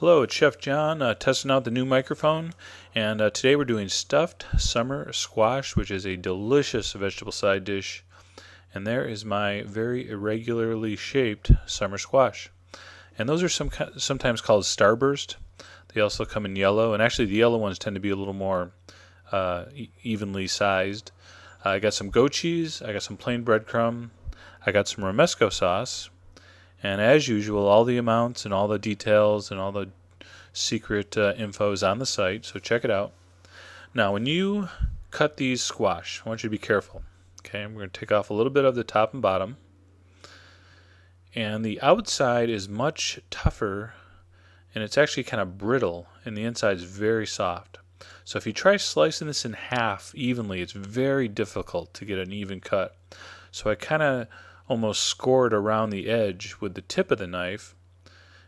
Hello, it's Chef John uh, testing out the new microphone, and uh, today we're doing stuffed summer squash, which is a delicious vegetable side dish. And there is my very irregularly shaped summer squash. And those are some sometimes called starburst. They also come in yellow, and actually the yellow ones tend to be a little more uh, evenly sized. I got some goat cheese, I got some plain breadcrumb, I got some romesco sauce, and as usual, all the amounts and all the details and all the secret uh, info is on the site, so check it out. Now, when you cut these squash, I want you to be careful. Okay, we're going to take off a little bit of the top and bottom. And the outside is much tougher and it's actually kind of brittle, and the inside is very soft. So if you try slicing this in half evenly, it's very difficult to get an even cut. So I kind of almost scored around the edge with the tip of the knife.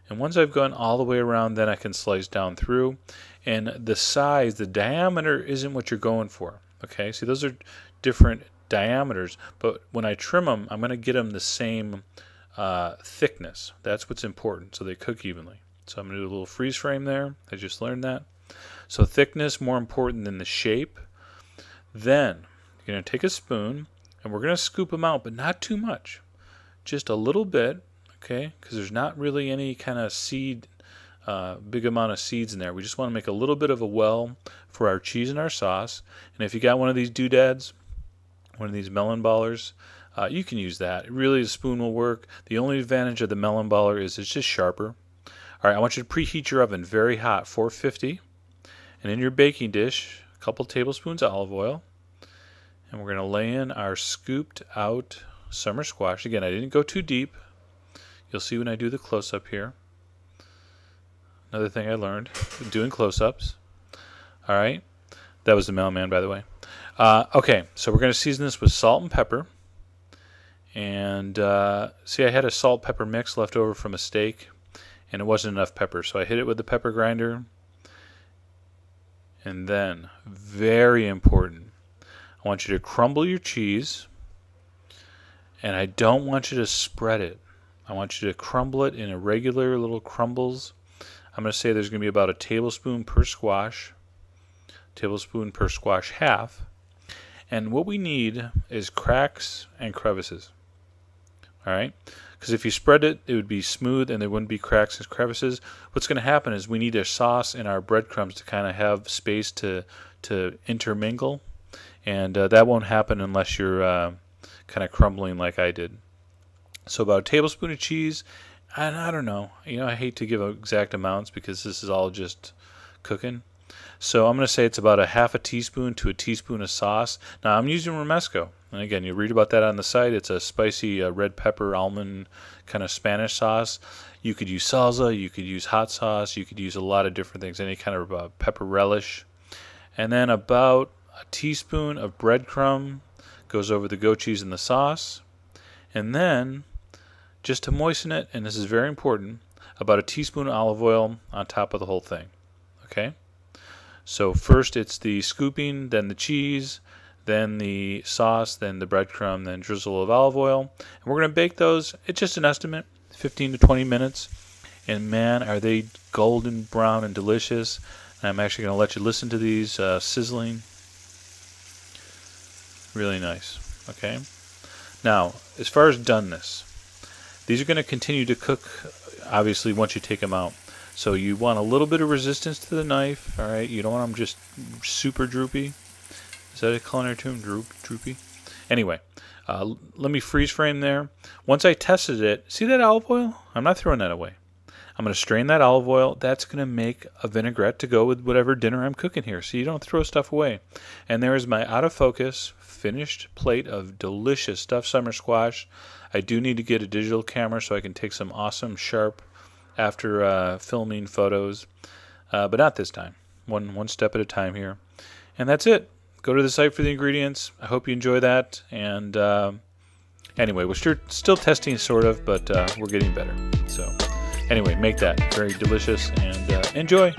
And once I've gone all the way around, then I can slice down through. And the size, the diameter isn't what you're going for. Okay, see, those are different diameters, but when I trim them, I'm going to get them the same uh, thickness. That's what's important, so they cook evenly. So I'm going to do a little freeze frame there. I just learned that. So thickness more important than the shape. Then you're going to take a spoon and we're going to scoop them out, but not too much. Just a little bit, okay? Because there's not really any kind of seed, uh, big amount of seeds in there. We just want to make a little bit of a well for our cheese and our sauce. And if you got one of these doodads, one of these melon ballers, uh, you can use that. Really, a spoon will work. The only advantage of the melon baller is it's just sharper. All right, I want you to preheat your oven very hot, 450. And in your baking dish, a couple tablespoons olive oil. And we're going to lay in our scooped out summer squash. Again, I didn't go too deep. You'll see when I do the close up here. Another thing I learned doing close ups. All right. That was the mailman, by the way. Uh, okay, so we're going to season this with salt and pepper. And uh, see, I had a salt pepper mix left over from a steak, and it wasn't enough pepper. So I hit it with the pepper grinder. And then, very important, I want you to crumble your cheese, and I don't want you to spread it. I want you to crumble it in irregular little crumbles. I'm going to say there's going to be about a tablespoon per squash, tablespoon per squash half. And what we need is cracks and crevices. All right? Because if you spread it, it would be smooth and there wouldn't be cracks and crevices. What's going to happen is we need a sauce in our breadcrumbs to kind of have space to, to intermingle and uh, that won't happen unless you're uh, kind of crumbling like I did. So about a tablespoon of cheese, and I don't know, you know, I hate to give exact amounts because this is all just cooking. So I'm going to say it's about a half a teaspoon to a teaspoon of sauce. Now I'm using romesco, and again, you read about that on the site. It's a spicy uh, red pepper almond kind of Spanish sauce. You could use salsa, you could use hot sauce, you could use a lot of different things, any kind of uh, pepper relish. And then about a teaspoon of breadcrumb goes over the goat cheese and the sauce. And then, just to moisten it, and this is very important, about a teaspoon of olive oil on top of the whole thing. Okay? So first it's the scooping, then the cheese, then the sauce, then the breadcrumb, then drizzle of olive oil. And we're going to bake those, it's just an estimate, 15 to 20 minutes. And man, are they golden brown and delicious. And I'm actually going to let you listen to these uh, sizzling. Really nice. Okay. Now, as far as doneness, these are going to continue to cook, obviously, once you take them out. So you want a little bit of resistance to the knife, all right? You don't want them just super droopy. Is that a culinary term, droop, droopy? Anyway, uh, let me freeze frame there. Once I tested it, see that olive oil? I'm not throwing that away. I'm going to strain that olive oil. That's going to make a vinaigrette to go with whatever dinner I'm cooking here. So you don't throw stuff away. And there is my out of focus finished plate of delicious stuffed summer squash. I do need to get a digital camera so I can take some awesome sharp after uh, filming photos, uh, but not this time. One one step at a time here, and that's it. Go to the site for the ingredients. I hope you enjoy that. And uh, anyway, we're still testing sort of, but uh, we're getting better. So anyway, make that very delicious and uh, enjoy.